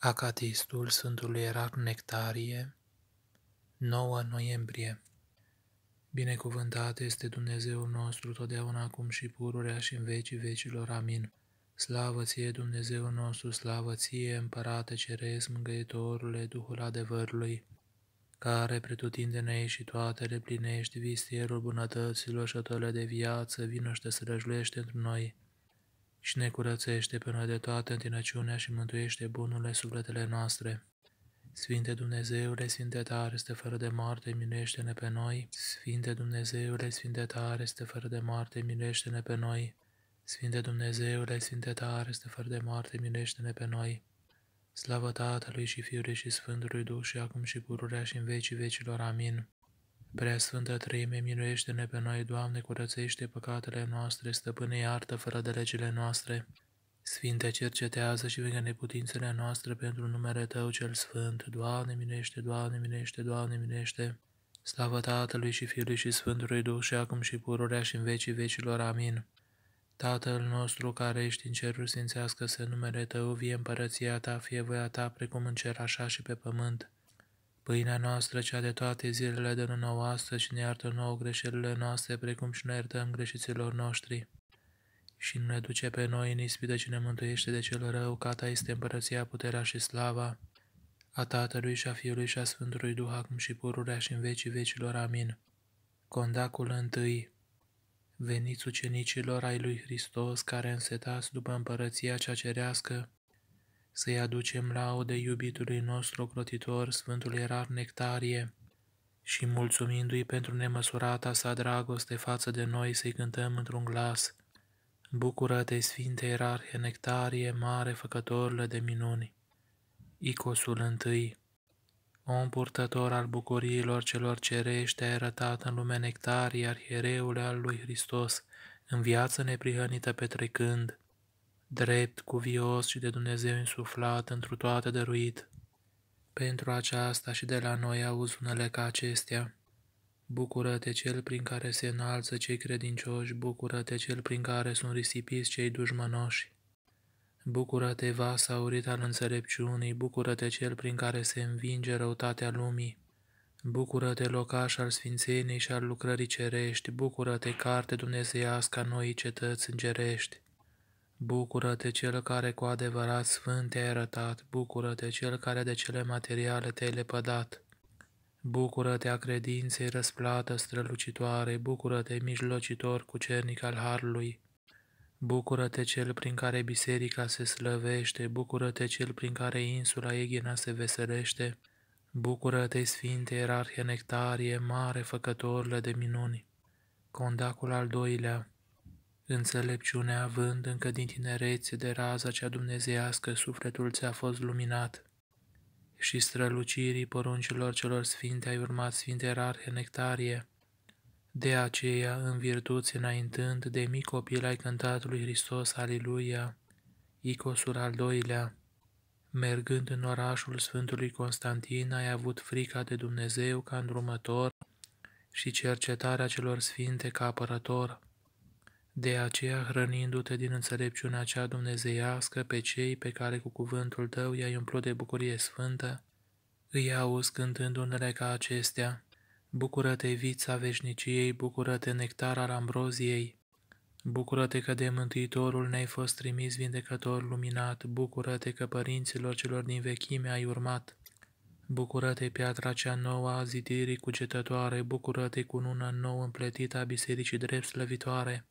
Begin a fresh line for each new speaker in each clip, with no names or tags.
Acatistul Sfântului Ierarh Nectarie 9 noiembrie Binecuvântat este Dumnezeul nostru totdeauna acum și pururea și în vecii vecilor. Amin. Slavă ție, Dumnezeul nostru, slavă ție, Împărate Ceresc, Mângâietorule, Duhul adevărului, care pretutindene și toate le plinești, vistierul bunătăților și de viață, vino și te sărăjulește într noi și ne curățește pe noi de toată întinăciunea și mântuiește bunurile sufletele noastre. Sfinte Dumnezeule, Sfinte tare, este fără de moarte, minește-ne pe noi. Sfinte Dumnezeule, Sfinte tare, este fără de moarte, minește-ne pe noi. Sfinte Dumnezeule, Sfinte tare, este fără de moarte, minește-ne pe noi. Slavă Tatălui și Fiului și Sfântului Duh și acum și pururea și în vecii vecilor. Amin. Prea Sfântă Treime, miluiește-ne pe noi, Doamne, curățește păcatele noastre, stăpâne iartă fără de legile noastre. Sfinte, cercetează și vegă neputințele noastre pentru numele Tău cel Sfânt. Doamne, minește, Doamne, minește, Doamne, minește. Slavă Tatălui și Fiului și Sfântului Duh și acum și pururea și în vecii vecilor. Amin. Tatăl nostru care ești în cerul, sfințească-se numele Tău, vie împărăția Ta, fie voia Ta, precum în cer, așa și pe pământ. Pâinea noastră, cea de toate zilele, dă nouă astăzi și ne iartă nouă greșelile noastre, precum și ne iertăm greșiților noștri. Și nu ne duce pe noi în ispită, ci ne mântuiește de cel rău, ca ta este împărăția, puterea și slava, a Tatălui și a Fiului și a Sfântului Duh, acum și pururea și în vecii vecilor. Amin. Condacul întâi Veniți ucenicilor ai lui Hristos, care însetați după împărăția cea cerească, să-i aducem laude iubitului nostru crotitor, Sfântul Erar Nectarie, și mulțumindu-i pentru nemăsurata sa dragoste față de noi, să-i cântăm într-un glas. Bucură-te, Sfinte Ierarhe Nectarie, mare făcătorule de minuni. Icosul întâi Om purtător al bucuriilor celor cerești, ai arătat în lume nectarie, arhiereule al lui Hristos, în viață neprihănită petrecând, drept, cuvios și de Dumnezeu insuflat, întru toate dăruit. Pentru aceasta și de la noi auzi unele ca acestea. Bucură-te cel prin care se înalță cei credincioși, bucură-te cel prin care sunt risipiți cei dușmănoși. Bucură-te, vas aurit al înțelepciunii, bucură-te cel prin care se învinge răutatea lumii. Bucură-te, locaș al sfințeniei și al lucrării cerești, bucură-te, carte dumnezeiască a noii cetăți îngerești. Bucură-te cel care cu adevărat sfânt te-ai arătat, bucură-te cel care de cele materiale te-ai lepădat. Bucură-te a credinței răsplată strălucitoare, bucură-te mijlocitor cu cernic al Harului. Bucură-te cel prin care biserica se slăvește, bucură-te cel prin care insula Eghina se veselește, bucură-te Sfinte Ierarhie Nectarie, mare făcătorile de minuni. Condacul al doilea Înțelepciunea având încă din tinerețe de raza cea dumnezeiască, sufletul ți-a fost luminat. Și strălucirii poruncilor celor sfinte ai urmat Sfinte Erarhe Nectarie. De aceea, în virtuți înaintând, de mic copil ai cântat lui Hristos, Aliluia, Icosul al doilea. Mergând în orașul Sfântului Constantin, ai avut frica de Dumnezeu ca îndrumător și cercetarea celor sfinte ca apărător. De aceea, hrănindu-te din înțelepciunea cea dumnezeiască pe cei pe care cu cuvântul tău i-ai umplut de bucurie sfântă, îi auzi cântând unele ca acestea, Bucură-te, vița veșniciei, bucură-te, nectar al ambroziei, bucură-te că de Mântuitorul ne-ai fost trimis vindecător luminat, bucură-te că părinților celor din vechime ai urmat, bucură-te, piatra cea nouă a zidirii cugetătoare, bucură-te cu nună nouă împletită a bisericii drept slăvitoare,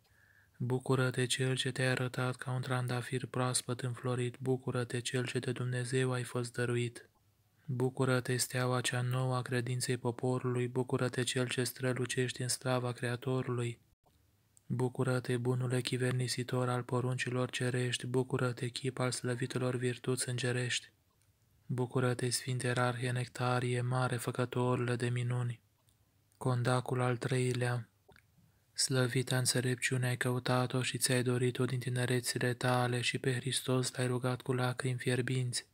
Bucură-te cel ce te-ai arătat ca un trandafir proaspăt înflorit, bucură-te cel ce de Dumnezeu ai fost dăruit. Bucură-te steaua cea nouă a credinței poporului, bucură-te cel ce strălucești în slava Creatorului. Bucură-te, bunule chivernisitor al poruncilor cerești, bucură-te, chip al slăvitelor virtuți îngerești. Bucură-te, Sfinte Arhie Nectarie, mare făcătorile de minuni. Condacul al treilea, Slăvita înțelepciune ai căutat-o și ți-ai dorit-o din tinerețile tale și pe Hristos l-ai rugat cu lacrimi fierbinți,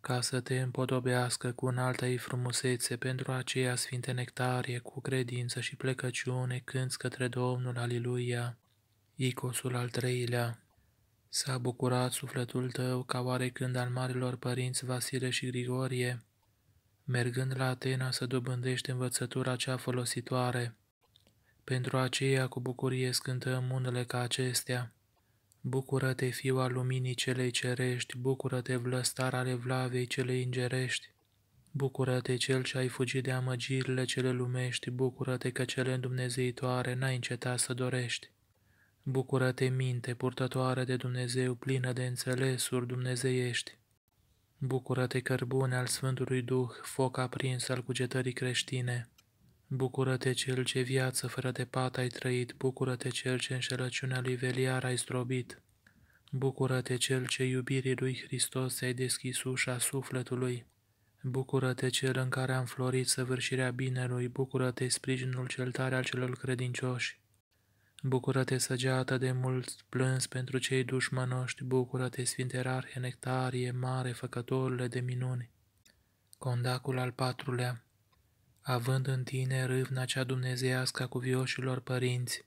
ca să te împodobească cu înaltă ei frumusețe pentru aceea sfinte nectarie, cu credință și plecăciune, cânți către Domnul, Aliluia, Icosul al treilea. S-a bucurat sufletul tău ca oarecând al marilor părinți Vasile și Grigorie, mergând la Atena să dobândești învățătura cea folositoare. Pentru aceea cu bucurie scântăm unele ca acestea. Bucură-te, fiu al luminii celei cerești, bucură-te, vlăstar ale vlavei celei îngerești. Bucură-te, cel ce ai fugit de amăgirile cele lumești, bucură-te că cele îndumnezeitoare n-ai încetat să dorești. Bucură-te, minte, purtătoare de Dumnezeu, plină de înțelesuri dumnezeiești. Bucură-te, cărbune al Sfântului Duh, foc aprins al cugetării creștine. Bucură-te, cel ce viață fără de pat ai trăit, bucură-te, cel ce înșelăciunea lui Veliar ai strobit. Bucură-te, cel ce iubirii lui Hristos ai deschis ușa sufletului. Bucură-te, cel în care am florit săvârșirea binelui, bucură-te, sprijinul cel tare al celor credincioși. Bucură-te, săgeată de mult plâns pentru cei dușmănoști, bucură-te, Sfinte Arhe Nectarie, mare făcătorule de minuni. Condacul al patrulea Având în tine râvna cea dumnezeiască a cuvioșilor părinți,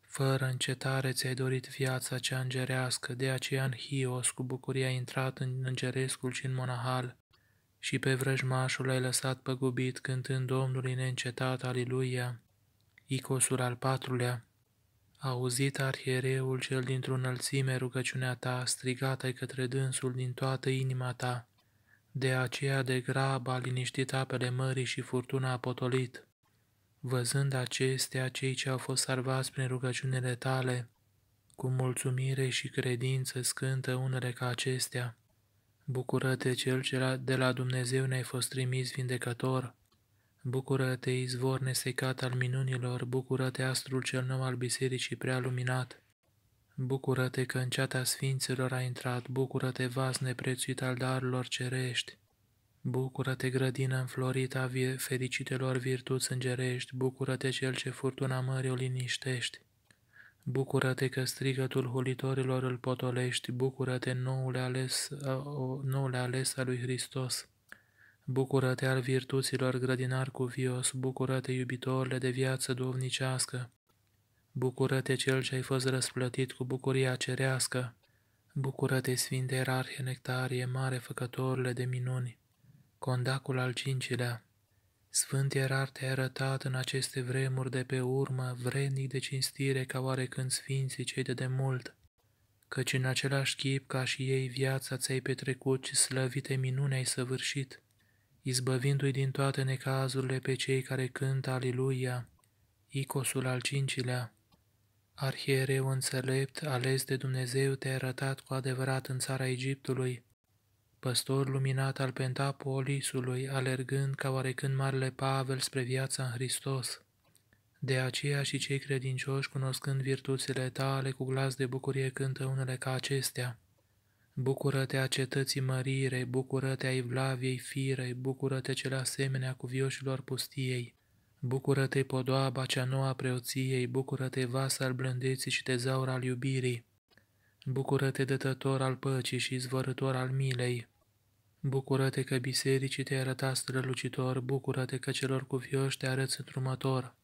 fără încetare ți-ai dorit viața cea îngerească, de aceea în Hios cu bucuria ai intrat în îngerescul și în monahal, și pe vrăjmașul ai lăsat păgubit cântând Domnului neîncetat, Aliluia. Icosul al patrulea a auzit arhiereul cel dintr-o înălțime rugăciunea ta, strigat ai către dânsul din toată inima ta. De aceea de grab a liniștit apele mării și furtuna a potolit. Văzând acestea, cei ce au fost salvați prin rugăciunile tale, cu mulțumire și credință scântă unele ca acestea. Bucură-te cel ce de la Dumnezeu ne-ai fost trimis vindecător, Bucură-te, izvor nesecat al minunilor, bucură-te, astrul cel nou al bisericii prea luminat. Bucură-te că în ceata sfinților a intrat, bucură-te, vas neprețuit al darurilor cerești. Bucură-te, grădină înflorită a fericitelor virtuți îngerești, bucură-te, cel ce furtuna mării o liniștești. Bucură-te că strigătul hulitorilor îl potolești, bucură-te, noule ales, noule ales al lui Hristos. Bucură-te al virtuților grădinar cuvios, bucură-te iubitorile de viață dovnicească. Bucură-te cel ce ai fost răsplătit cu bucuria cerească. Bucură-te, Sfinte Erarhie Nectarie, mare făcătorile de minuni. Condacul al cincilea. Sfânt Erar te-ai arătat în aceste vremuri de pe urmă, vrednic de cinstire ca oarecând sfinții cei de demult, căci în același chip ca și ei viața ți-ai petrecut și slăvite minune ai săvârșit izbăvindu-i din toate necazurile pe cei care cântă Aliluia, Icosul al cincilea. Arhiereu înțelept, ales de Dumnezeu, te-ai arătat cu adevărat în țara Egiptului, păstor luminat al Pentapolisului, alergând ca oarecând Marele Pavel spre viața în Hristos. De aceea și cei credincioși, cunoscând virtuțile tale, cu glas de bucurie cântă unele ca acestea. Bucură-te a cetății mărire, bucură-te a Ivlaviei firei, bucură-te cele asemenea cu vioșilor pustiei, bucură-te podoaba cea nouă a preoției, bucură-te vas al blândeții și tezaur al iubirii, bucură-te dătător al păcii și zvărător al milei, bucură-te că bisericii te arăta strălucitor, bucură-te că celor cu vioși te arăți întrumător.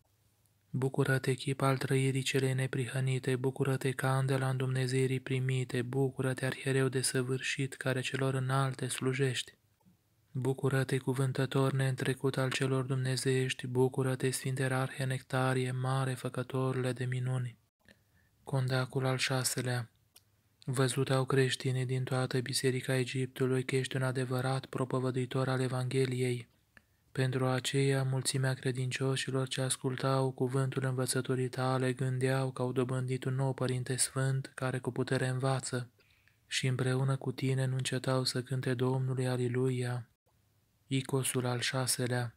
Bucură-te, chip al trăirii cele neprihănite, bucură-te, candela în Dumnezeirii primite, bucură-te, arhiereu de săvârșit, care celor înalte slujești. Bucură-te, cuvântător neîntrecut al celor dumnezeiești, bucură-te, Sfinte Arhe Nectarie, mare făcătorile de minuni. Condacul al șaselea Văzut au creștinii din toată biserica Egiptului că ești un adevărat propovăduitor al Evangheliei, pentru aceea, mulțimea credincioșilor ce ascultau cuvântul învățătorii tale gândeau că au dobândit un nou Părinte Sfânt care cu putere învață și împreună cu tine nu încetau să cânte Domnului Aliluia. Icosul al șaselea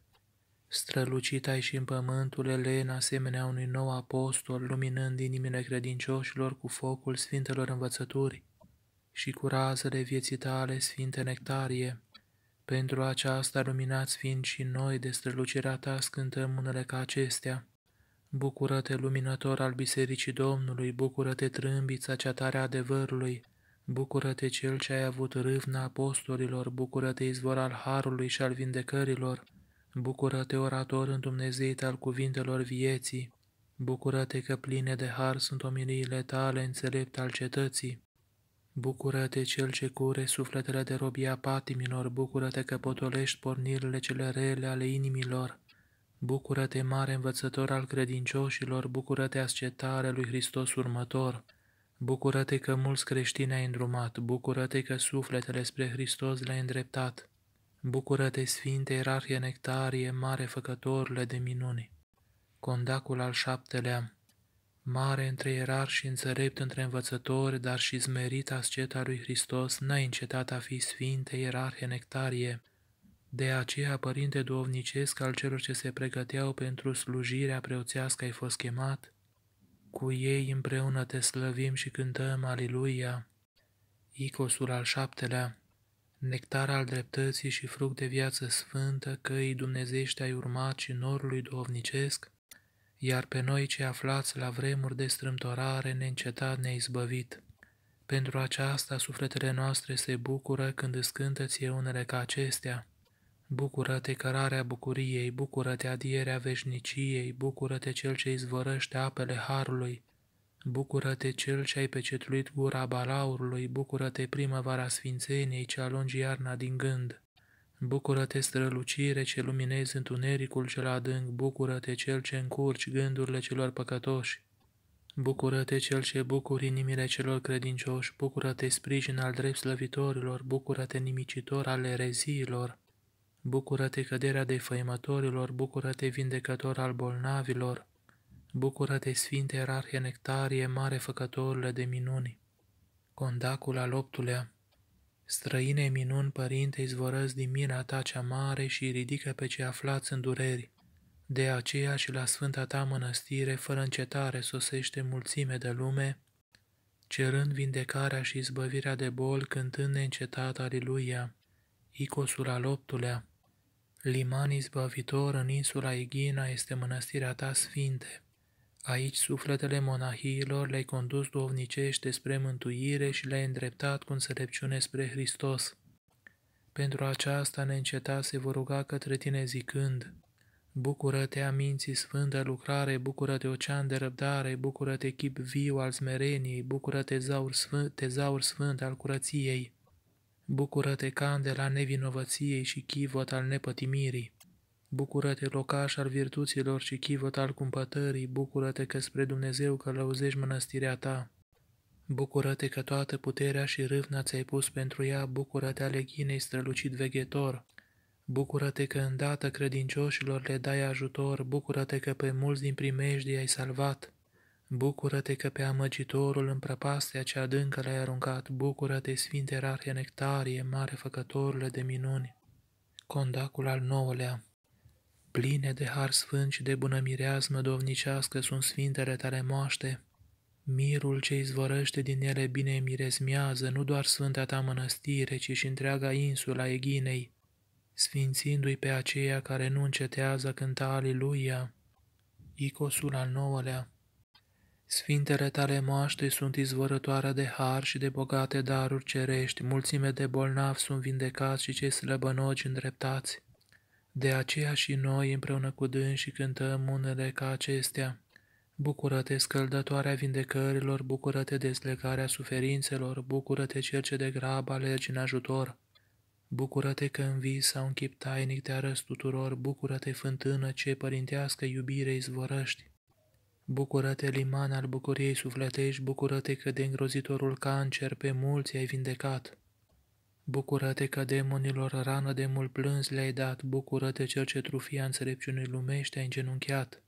Strălucit ai și în pământul elen asemenea unui nou apostol, luminând inimile credincioșilor cu focul sfintelor învățături și cu razele vieții tale, Sfinte Nectarie, pentru aceasta, luminați fiind și noi de strălucirea ta, scântăm unele ca acestea. Bucură-te, luminător al Bisericii Domnului, bucură-te, trâmbița cea tare adevărului, bucură-te, cel ce ai avut râvna apostolilor, bucură-te, izvor al harului și al vindecărilor, bucură-te, orator în Dumnezeit al cuvintelor vieții, bucură-te că pline de har sunt omiliile tale, înțelept al cetății, Bucură-te, Cel ce cure sufletele de robia patimilor, bucură-te că potolești pornirile cele rele ale inimilor. Bucură-te, mare învățător al credincioșilor, bucură-te, ascetare lui Hristos următor. Bucură-te că mulți creștini ai îndrumat, bucură-te că sufletele spre Hristos le-ai îndreptat. Bucură-te, Sfinte Ierarhie Nectarie, mare făcătorule de minuni. Condacul al șaptelea, mare între ierar și înțelept între învățători, dar și zmerit asceta lui Hristos, n-ai încetat a fi Sfinte Ierarhie Nectarie. De aceea, Părinte Duovnicesc al celor ce se pregăteau pentru slujirea preoțească ai fost chemat, cu ei împreună te slăvim și cântăm Aliluia. Icosul al șaptelea, nectar al dreptății și fruct de viață sfântă, căi dumnezești ai urmat și norului duovnicesc, iar pe noi ce aflați la vremuri de strâmtorare neîncetat ne izbăvit. Pentru aceasta sufletele noastre se bucură când îți cântă ție unele ca acestea. Bucură-te cărarea bucuriei, bucură-te adierea veșniciei, bucură-te cel ce izvorăște apele harului, bucură-te cel ce ai pecetluit gura balaurului, bucură-te primăvara sfințeniei ce alungi iarna din gând. Bucură-te strălucire ce luminezi întunericul cel adânc, bucură-te cel ce încurci gândurile celor păcătoși. Bucură-te cel ce bucuri inimile celor credincioși, bucură-te sprijin al drept slăvitorilor, bucură-te nimicitor al ereziilor. Bucură-te căderea defăimătorilor, bucură-te vindecător al bolnavilor, bucură-te Sfinte Erarhie Nectarie, mare făcătorule de minuni. Condacul al optulea, străine minuni, Părinte, izvorăți din mila ta cea mare și ridică pe cei aflați în dureri. De aceea și la sfânta ta mănăstire, fără încetare, sosește mulțime de lume, cerând vindecarea și izbăvirea de bol, cântând neîncetat Aliluia. Icosul al optulea, Liman izbăvitor în insula Egina este mănăstirea ta sfinte. Aici sufletele monahiilor le-ai condus duovnicește spre mântuire și le-ai îndreptat cu înțelepciune spre Hristos. Pentru aceasta neîncetat se vor ruga către tine zicând, Bucură-te a minții sfântă lucrare, bucură-te ocean de răbdare, bucură-te chip viu al smereniei, bucură-te tezaur sfânt, tezaur sfânt al curăției. Bucură-te, candela nevinovăției și chivot al nepătimirii. Bucură-te, locaș al virtuților și chivot al cumpătării, bucură-te că spre Dumnezeu călăuzești mănăstirea ta. Bucură-te că toată puterea și râvna ți-ai pus pentru ea, bucură-te ale ghinei strălucit veghetor. Bucură-te că îndată credincioșilor le dai ajutor, bucură-te că pe mulți din primejdii ai salvat. Bucură-te că pe amăgitorul în prăpastia cea adâncă l-ai aruncat, bucură-te, Sfinte Rarhie Nectarie, mare făcătorule de minuni. Condacul al nouălea Pline de har sfânt și de bună mireazmă dovnicească sunt sfintele tale moaște. Mirul ce izvorăște din ele bine mirezmează nu doar sfânta ta mănăstire, ci și întreaga insula Eginei, sfințindu-i pe aceia care nu încetează cânta Aliluia. Icosul al nouălea Sfintele tale moaște sunt izvorătoare de har și de bogate daruri cerești, mulțime de bolnavi sunt vindecați și cei slăbănoci îndreptați. De aceea și noi împreună cu și cântăm unele ca acestea. Bucură-te, scăldătoarea vindecărilor, bucură-te, dezlegarea suferințelor, bucură-te, cel ce de grab alergi în ajutor. Bucură-te că în vis sau în chip tainic te arăți tuturor, bucură-te, fântână ce părintească iubire izvorăști. Bucură-te, liman al bucuriei sufletești, bucură-te că de îngrozitorul cancer pe mulți ai vindecat. Bucură-te că demonilor rană de mult plâns le-ai dat, bucură-te cel ce trufia înțelepciunii lumești ai îngenunchiat.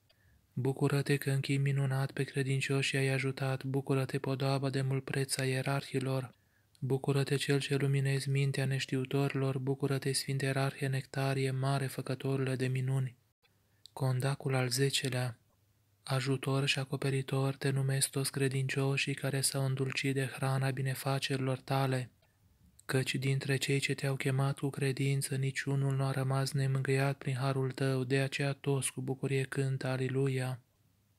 Bucură-te că închii minunat pe credincioși ai ajutat, bucură-te podoaba de mult preț a ierarhilor, bucură-te cel ce luminezi mintea neștiutorilor, bucură-te Sfinte Ierarhie Nectarie, mare făcătorule de minuni. Condacul al zecelea Ajutor și acoperitor te numesc toți credincioșii care s-au îndulcit de hrana binefacerilor tale, căci dintre cei ce te-au chemat cu credință, niciunul nu a rămas nemângâiat prin harul tău, de aceea toți cu bucurie cântă Aliluia.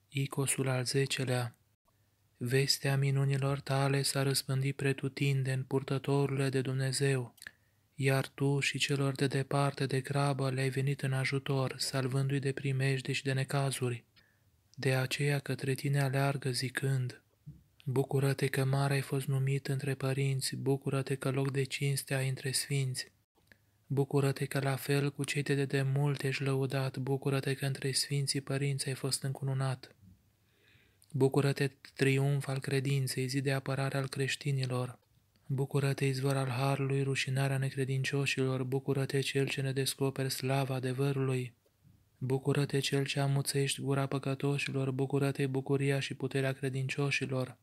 Icosul al zecelea Vestea minunilor tale s-a răspândit pretutindeni, purtătorule de Dumnezeu, iar tu și celor de departe de grabă le-ai venit în ajutor, salvându-i de primejde și de necazuri. De aceea către tine aleargă zicând, Bucură-te că mare ai fost numit între părinți, bucură-te că loc de cinste ai între sfinți. Bucură-te că la fel cu cei de demult ești lăudat, bucură-te că între sfinții părinți ai fost încununat. Bucură-te triumf al credinței, zi de apărare al creștinilor. Bucură-te izvor al harului, rușinarea necredincioșilor, bucură-te cel ce ne descoperi slava adevărului. Bucură-te cel ce amuțești gura păcătoșilor, bucură-te bucuria și puterea credincioșilor.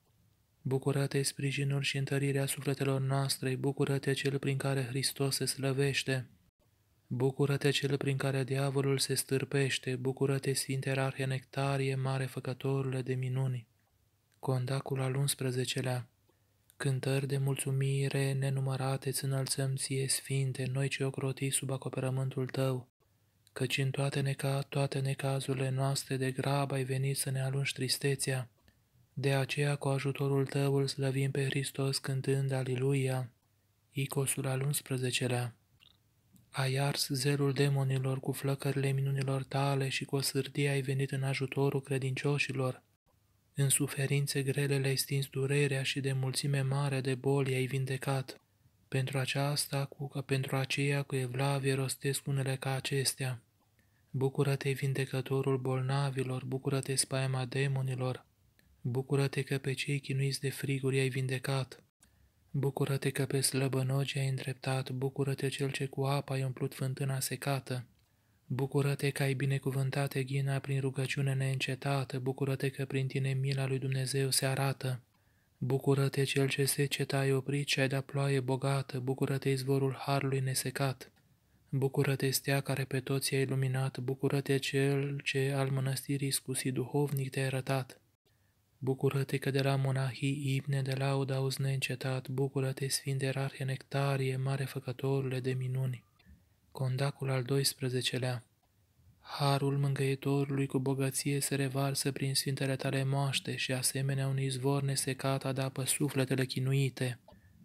Bucură-te sprijinul și întărirea sufletelor noastre, bucură-te cel prin care Hristos se slăvește. Bucură-te cel prin care diavolul se stârpește, bucură-te Sfinte Arhie Nectarie, mare făcătorule de minuni. Condacul al 11-lea Cântări de mulțumire nenumărate îți înălțăm ție, Sfinte, noi ce ocroti sub acoperământul tău, căci în toate, neca, toate necazurile noastre de grab ai venit să ne alungi tristețea. De aceea, cu ajutorul tău îl slăvim pe Hristos cântând Aliluia. Icosul al 11-lea Ai ars zelul demonilor cu flăcările minunilor tale și cu o sârdie ai venit în ajutorul credincioșilor. În suferințe grele le-ai stins durerea și de mulțime mare de boli ai vindecat. Pentru aceasta, cu că pentru aceea cu evlavie rostesc unele ca acestea. Bucură-te, vindecătorul bolnavilor, bucură-te, spaima demonilor, bucură-te că pe cei chinuiți de friguri ai vindecat, bucură-te că pe slăbănoci ai îndreptat, bucură-te cel ce cu apă ai umplut fântâna secată, bucură-te că ai binecuvântat ghina prin rugăciune neîncetată, bucură-te că prin tine mila lui Dumnezeu se arată, bucură-te cel ce seceta ai oprit și ai dat ploaie bogată, bucură-te izvorul harului nesecat, Bucură-te, stea care pe toți ai luminat, bucură-te cel ce al mănăstirii scusi duhovnic te-ai arătat. Bucură-te că de la monahii imne de laudă auzi neîncetat, bucură-te, Sfinte Arhie Nectarie, mare făcătorule de minuni. Condacul al 12-lea Harul mângăitorului cu bogăție se revarsă prin sfintele tale moaște și asemenea un izvor nesecat adapă sufletele chinuite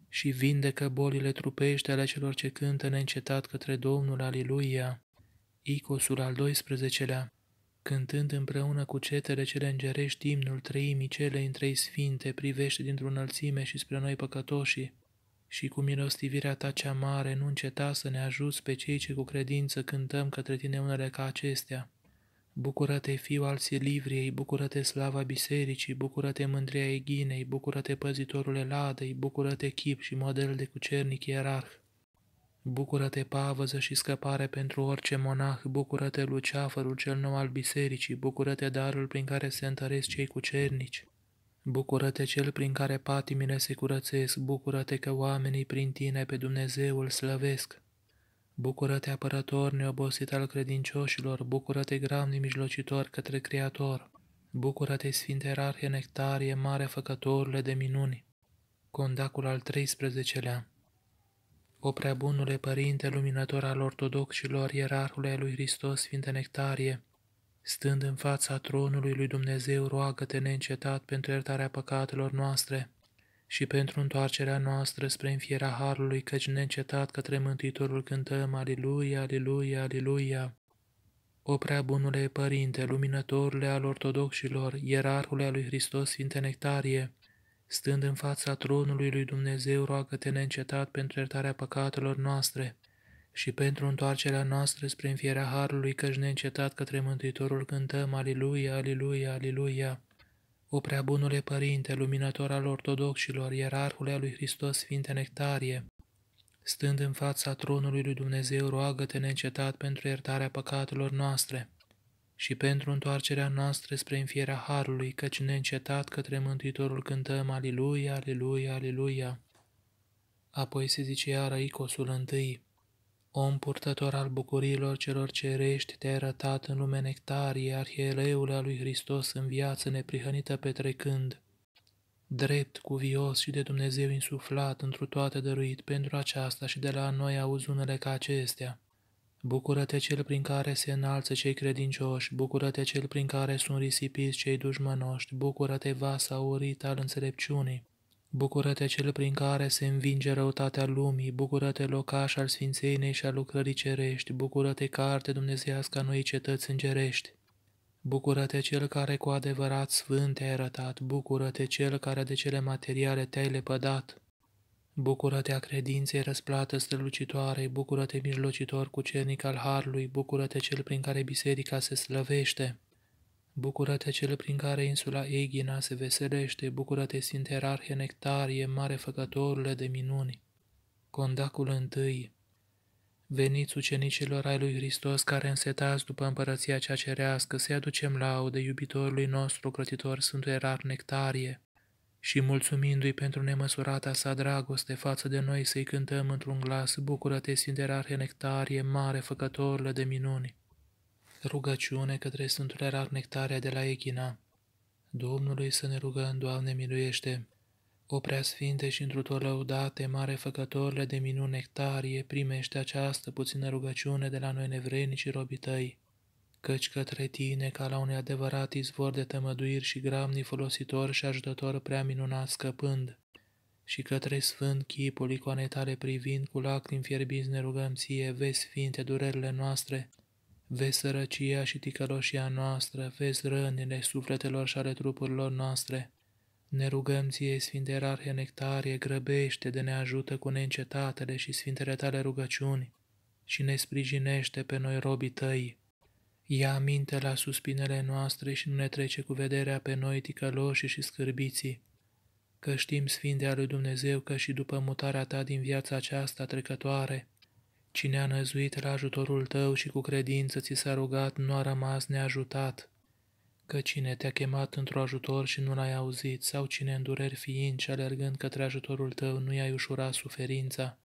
și vindecă bolile trupești ale celor ce cântă neîncetat către Domnul, Aliluia. Icosul al 12-lea, cântând împreună cu cetele cele îngerești imnul treimii cele în trei sfinte, privește dintr-o înălțime și spre noi păcătoșii, și cu milostivirea ta cea mare nu înceta să ne ajuți pe cei ce cu credință cântăm către tine unele ca acestea. Bucură-te, fiu al Silivriei, bucură-te, slava bisericii, bucură-te, mândria Eghinei, bucură-te, păzitorul Eladei, bucură-te, chip și model de cucernic ierarh. Bucură-te, pavăză și scăpare pentru orice monah, bucură-te, luceafărul cel nou al bisericii, bucură-te, darul prin care se întăresc cei cucernici. Bucură-te cel prin care patimile se curățesc, bucură-te că oamenii prin tine pe Dumnezeu îl slăvesc. Bucură-te, apărător neobosit al credincioșilor, bucură-te, gramnic mijlocitor către Creator, bucură-te, Sfinte Erarhie Nectarie, mare făcătorule de minuni. Condacul al 13-lea O prea bunule Părinte luminător al ortodoxilor, ierarhului lui Hristos, Sfinte Nectarie, stând în fața tronului lui Dumnezeu, roagă-te neîncetat pentru iertarea păcatelor noastre, și pentru întoarcerea noastră spre înfierea Harului, căci neîncetat către Mântuitorul cântăm, Aliluia, Aliluia, Aliluia. O prea bunule Părinte, luminătorule al ortodoxilor, ierarhule al lui Hristos Sfinte Nectarie, stând în fața tronului lui Dumnezeu, roagă-te neîncetat pentru iertarea păcatelor noastre și pentru întoarcerea noastră spre înfierea Harului, căci neîncetat către Mântuitorul cântăm, Aliluia, Aliluia, Aliluia. O prea bunule Părinte, luminător al ortodoxilor, ierarhule al lui Hristos, Sfinte Nectarie, stând în fața tronului lui Dumnezeu, roagă-te neîncetat pentru iertarea păcatelor noastre și pentru întoarcerea noastră spre înfierea Harului, căci neîncetat către Mântuitorul cântăm Aliluia, Aliluia, Aliluia. Apoi se zice iară icosul întâi, Om purtător al bucurilor celor cerești, te-ai arătat în lume nectarie, arhieleule al lui Hristos în viață neprihănită petrecând. Drept, cuvios și de Dumnezeu insuflat, întru toate dăruit pentru aceasta și de la noi auzi unele ca acestea. Bucură-te cel prin care se înalță cei credincioși, bucură-te cel prin care sunt risipiți cei dușmănoști, bucură-te vasa aurit al înțelepciunii, Bucură-te cel prin care se învinge răutatea lumii, bucură-te locaș al sfințeinei și al lucrării cerești, bucură-te carte dumnezeiască a noi cetăți îngerești. Bucură-te cel care cu adevărat sfânt te-ai arătat, bucură-te cel care de cele materiale te-ai lepădat. Bucură-te a credinței răsplată strălucitoare, bucură-te mijlocitor cu cernic al Harului, bucură-te cel prin care biserica se slăvește. Bucură-te cel prin care insula Egina se veselește, bucură-te Sfinte Erarhie Nectarie, mare făcătorule de minuni. Condacul întâi Veniți ucenicilor ai lui Hristos care însetați după împărăția cea cerească, să-i aducem laude iubitorului nostru, crătitor Sfântul Erar Nectarie, și mulțumindu-i pentru nemăsurata sa dragoste față de noi să-i cântăm într-un glas, Bucură-te, Sfinte Erarhe Nectarie, mare făcătorule de minuni! Rugăciune către Sfântul Erar Nectarie de la Echina Domnului să ne rugăm, Doamne, miluiește! O preasfinte și întru tot lăudate, mare făcătorile de minuni nectarie, primește această puțină rugăciune de la noi nevrenici robii tăi, căci către tine, ca la un adevărat izvor de tămăduiri și gramni folositor și ajutător prea minunat scăpând, și către sfânt chipul icoanei tale privind cu lacrimi fierbinți ne rugăm ție, vezi sfinte durerile noastre, vezi sărăcia și ticăloșia noastră, vezi rănile sufletelor și ale trupurilor noastre, ne rugăm ție, Sfinte Erarhie Nectarie, grăbește de ne ajută cu neîncetatele și sfintele tale rugăciuni și ne sprijinește pe noi robii tăi. Ia aminte la suspinele noastre și nu ne trece cu vederea pe noi ticăloși și scârbiții, că știm, Sfinte al lui Dumnezeu, că și după mutarea ta din viața aceasta trecătoare, cine a năzuit la ajutorul tău și cu credință ți s-a rugat, nu a rămas neajutat că cine te-a chemat într-o ajutor și nu l-ai auzit, sau cine în dureri fiind și alergând către ajutorul tău nu i-ai ușurat suferința.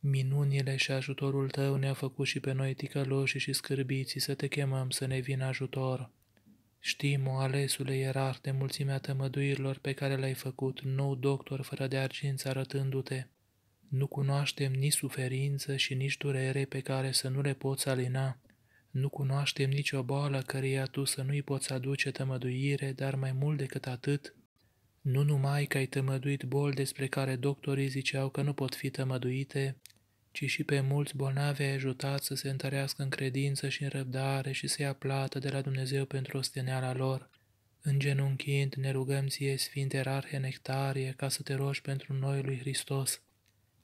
Minunile și ajutorul tău ne-a făcut și pe noi ticăloși și scârbiții să te chemăm să ne vină ajutor. Știm, o alesule ierarh, de mulțimea tămăduirilor pe care le-ai făcut, nou doctor fără de argință arătându-te. Nu cunoaștem nici suferință și nici durere pe care să nu le poți alina. Nu cunoaștem nicio boală căreia tu să nu-i poți aduce tămăduire, dar mai mult decât atât, nu numai că ai tămăduit boli despre care doctorii ziceau că nu pot fi tămăduite, ci și pe mulți bolnavi ai ajutat să se întărească în credință și în răbdare și să ia plată de la Dumnezeu pentru osteneala lor. Îngenunchind ne rugăm ție, Sfinte Rarhe Nectarie, ca să te rogi pentru noi lui Hristos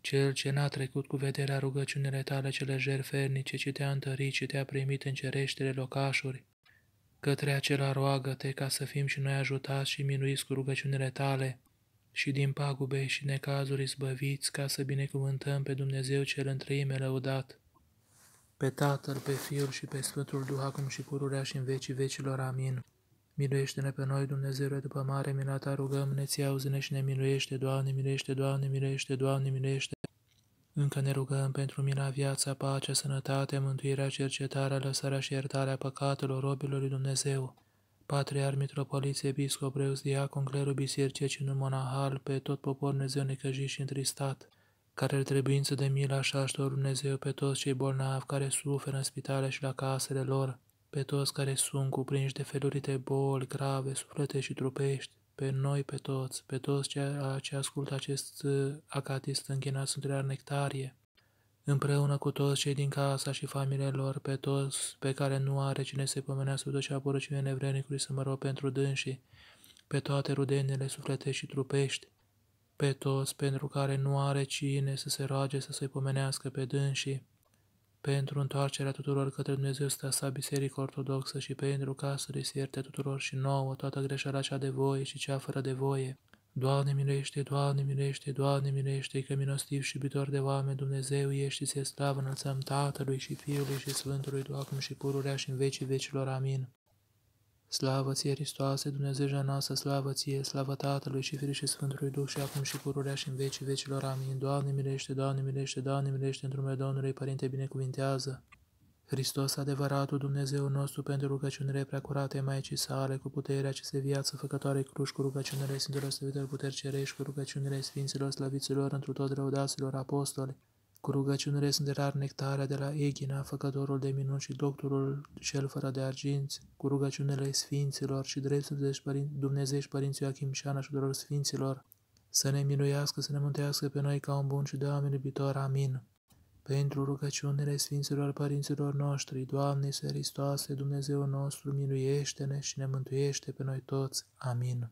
cel ce n-a trecut cu vederea rugăciunile tale cele jerfernice, ci te-a întărit și te-a primit în cereștele locașuri. Către acela roagă-te ca să fim și noi ajutați și minuiți cu rugăciunile tale și din pagube și necazuri zbăviți ca să binecuvântăm pe Dumnezeu cel întreime lăudat. Pe Tatăl, pe Fiul și pe Sfântul Duh, acum și pururea și în vecii vecilor. Amin. Miluiește-ne pe noi, Dumnezeu, după mare minata rugăm-ne, ți auzi și ne miluiește, Doamne, miluiește, Doamne, miluiește, Doamne, miluiește. Încă ne rugăm pentru mina viața, pacea, sănătate, mântuirea, cercetarea, lăsarea și iertarea păcatelor robilor lui Dumnezeu. Patriar, mitropoliție, episcop, preus, diacon, clerul, biserice, cinul monahal, pe tot poporul Dumnezeu necăjit și întristat, care îl trebuință de mila și ajutorul Dumnezeu pe toți cei bolnavi care suferă în spitale și la casele lor, pe toți care sunt cuprinși de felurite boli grave, suflete și trupești, pe noi, pe toți, pe toți cei ce ascultă acest uh, acatist închinat Sfântul Nectarie, împreună cu toți cei din casa și familiile lor, pe toți pe care nu are cine să-i pomenească tot ce a porăcime nevrenicului să mă rog pentru dânsii, pe toate rudenile suflete și trupești, pe toți pentru care nu are cine să se roage să se pomenească pe dânsii, pentru întoarcerea tuturor către Dumnezeu stă sa Biserică Ortodoxă și pentru ca să le ierte tuturor și nouă toată greșeala cea de voie și cea fără de voie. Doamne miluiește, Doamne miluiește, Doamne miluiește, că minostiv și iubitor de oameni Dumnezeu ești, se slavă înălțăm Tatălui și Fiului și Sfântului, Doamne acum și pururea și în vecii vecilor. Amin. Slavă ție, Hristoase, Dumnezeu noastră, slavă ție, slavă Tatălui și Fiului și Sfântului Duh și acum și pururea și în vecii vecilor. Amin. Doamne milește, Doamne milește, Doamne milește, într meu Domnului, Părinte, binecuvintează. Hristos, adevăratul Dumnezeu nostru, pentru rugăciunile preacurate Maicii sale, cu puterea ce se viață făcătoare cruș, cu rugăciunile Sfinților Sfântilor Puteri Cerești, cu rugăciunile Sfinților Slăviților, întru tot răudaților apostoli, cu rugăciunile sunt de rar nectarea de la Egina, făcătorul de minuni și doctorul cel fără de arginți, cu rugăciunile sfinților și dreptul de Dumnezeu și Părinții Joachim și Ana și tuturor sfinților, să ne miluiască, să ne mântească pe noi ca un bun și de oameni iubitor. Amin. pentru rugăciunile Sfinților Părinților noștri, Doamne Iisuse Hristoase, Dumnezeu nostru, miluiește-ne și ne mântuiește pe noi toți. Amin.